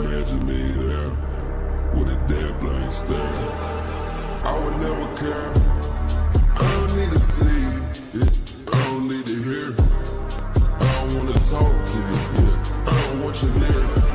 imagine me there with a dead blank stare. I would never care. I don't need to see it. I don't need to hear. I don't wanna talk to you. Yeah. I don't want you near.